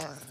Wow.